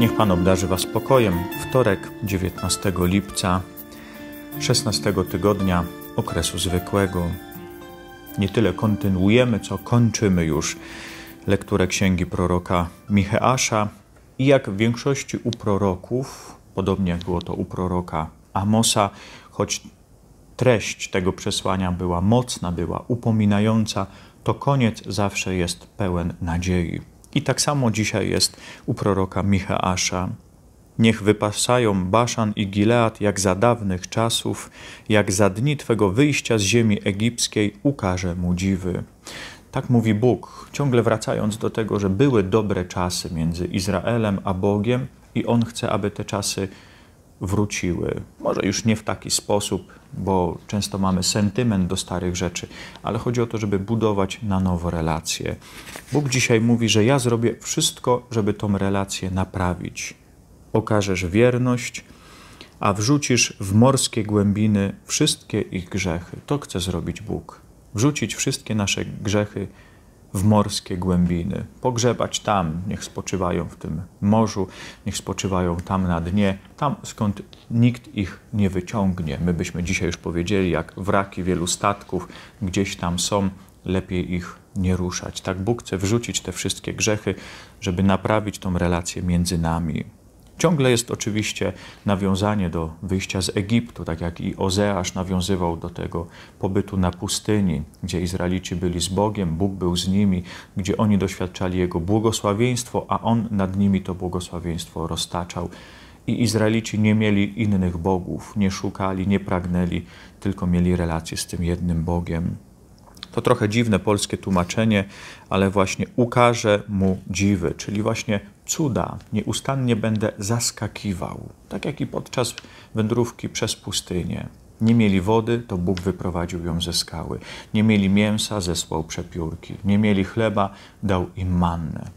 Niech Pan obdarzy Was spokojem. Wtorek, 19 lipca, 16 tygodnia okresu zwykłego. Nie tyle kontynuujemy, co kończymy już lekturę księgi proroka Micheasza. I jak w większości u proroków, podobnie jak było to u proroka Amosa, choć treść tego przesłania była mocna, była upominająca, to koniec zawsze jest pełen nadziei. I tak samo dzisiaj jest u proroka Micheasza. Niech wypasają Baszan i Gilead jak za dawnych czasów, jak za dni Twego wyjścia z ziemi egipskiej ukaże mu dziwy. Tak mówi Bóg, ciągle wracając do tego, że były dobre czasy między Izraelem a Bogiem i On chce, aby te czasy wróciły. Może już nie w taki sposób, bo często mamy sentyment do starych rzeczy, ale chodzi o to, żeby budować na nowo relacje. Bóg dzisiaj mówi, że ja zrobię wszystko, żeby tą relację naprawić. Okażesz wierność, a wrzucisz w morskie głębiny wszystkie ich grzechy. To chce zrobić Bóg. Wrzucić wszystkie nasze grzechy w morskie głębiny, pogrzebać tam, niech spoczywają w tym morzu, niech spoczywają tam na dnie, tam skąd nikt ich nie wyciągnie. My byśmy dzisiaj już powiedzieli, jak wraki wielu statków gdzieś tam są, lepiej ich nie ruszać. Tak Bóg chce wrzucić te wszystkie grzechy, żeby naprawić tą relację między nami. Ciągle jest oczywiście nawiązanie do wyjścia z Egiptu, tak jak i Ozeasz nawiązywał do tego pobytu na pustyni, gdzie Izraelici byli z Bogiem, Bóg był z nimi, gdzie oni doświadczali Jego błogosławieństwo, a On nad nimi to błogosławieństwo roztaczał. I Izraelici nie mieli innych bogów, nie szukali, nie pragnęli, tylko mieli relację z tym jednym Bogiem. To trochę dziwne polskie tłumaczenie, ale właśnie ukaże mu dziwy, czyli właśnie cuda. Nieustannie będę zaskakiwał, tak jak i podczas wędrówki przez pustynię. Nie mieli wody, to Bóg wyprowadził ją ze skały. Nie mieli mięsa, zesłał przepiórki. Nie mieli chleba, dał im mannę.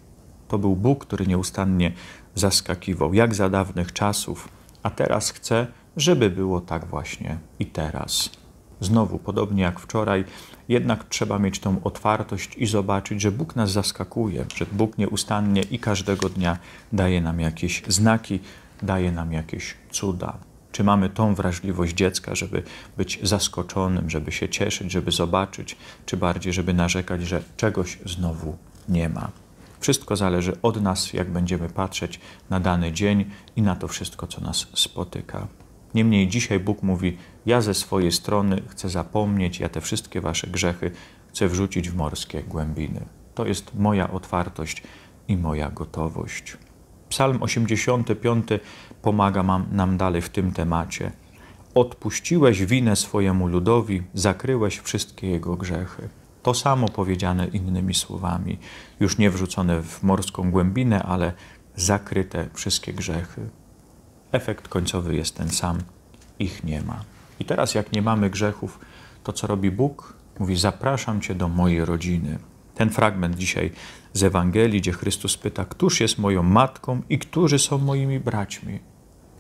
To był Bóg, który nieustannie zaskakiwał, jak za dawnych czasów, a teraz chce, żeby było tak właśnie i teraz. Znowu, podobnie jak wczoraj, jednak trzeba mieć tą otwartość i zobaczyć, że Bóg nas zaskakuje, że Bóg nieustannie i każdego dnia daje nam jakieś znaki, daje nam jakieś cuda. Czy mamy tą wrażliwość dziecka, żeby być zaskoczonym, żeby się cieszyć, żeby zobaczyć, czy bardziej, żeby narzekać, że czegoś znowu nie ma? Wszystko zależy od nas, jak będziemy patrzeć na dany dzień i na to wszystko, co nas spotyka. Niemniej dzisiaj Bóg mówi: Ja ze swojej strony chcę zapomnieć, ja te wszystkie wasze grzechy chcę wrzucić w morskie głębiny. To jest moja otwartość i moja gotowość. Psalm 85 pomaga nam dalej w tym temacie. Odpuściłeś winę swojemu ludowi, zakryłeś wszystkie jego grzechy. To samo powiedziane innymi słowami, już nie wrzucone w morską głębinę, ale zakryte wszystkie grzechy efekt końcowy jest ten sam, ich nie ma. I teraz, jak nie mamy grzechów, to co robi Bóg? Mówi: Zapraszam Cię do mojej rodziny. Ten fragment dzisiaj z Ewangelii, gdzie Chrystus pyta: Któż jest moją matką i którzy są moimi braćmi?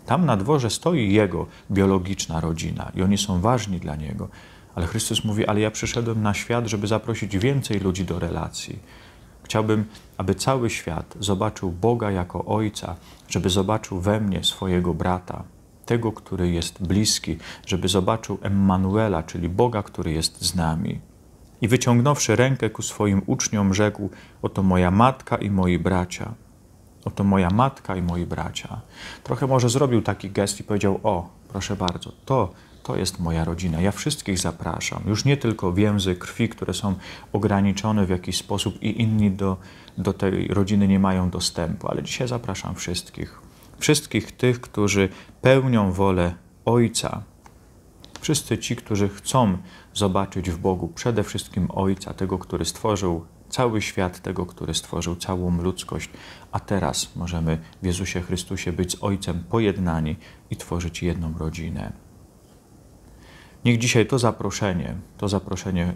Tam na dworze stoi Jego biologiczna rodzina i oni są ważni dla Niego. Ale Chrystus mówi: Ale ja przyszedłem na świat, żeby zaprosić więcej ludzi do relacji Chciałbym, aby cały świat zobaczył Boga jako Ojca, żeby zobaczył we mnie swojego brata, tego, który jest bliski, żeby zobaczył Emmanuela, czyli Boga, który jest z nami. I wyciągnąwszy rękę ku swoim uczniom, rzekł: Oto moja matka i moi bracia. Oto moja matka i moi bracia. Trochę może zrobił taki gest i powiedział: O, proszę bardzo, to to jest moja rodzina. Ja wszystkich zapraszam. Już nie tylko więzy krwi, które są ograniczone w jakiś sposób i inni do, do tej rodziny nie mają dostępu, ale dzisiaj zapraszam wszystkich. Wszystkich tych, którzy pełnią wolę Ojca. Wszyscy ci, którzy chcą zobaczyć w Bogu przede wszystkim Ojca, tego, który stworzył cały świat, tego, który stworzył całą ludzkość, a teraz możemy w Jezusie Chrystusie być z Ojcem pojednani i tworzyć jedną rodzinę. Niech dzisiaj to zaproszenie, to zaproszenie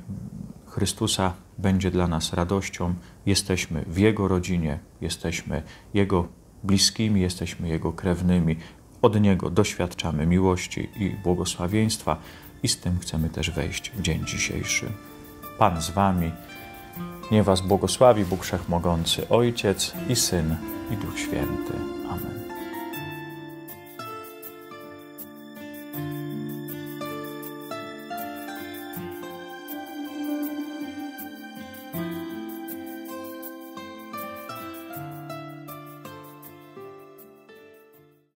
Chrystusa będzie dla nas radością. Jesteśmy w Jego rodzinie, jesteśmy Jego bliskimi, jesteśmy Jego krewnymi. Od Niego doświadczamy miłości i błogosławieństwa i z tym chcemy też wejść w dzień dzisiejszy. Pan z Wami, niech Was błogosławi Bóg Wszechmogący, Ojciec i Syn i Duch Święty. Amen.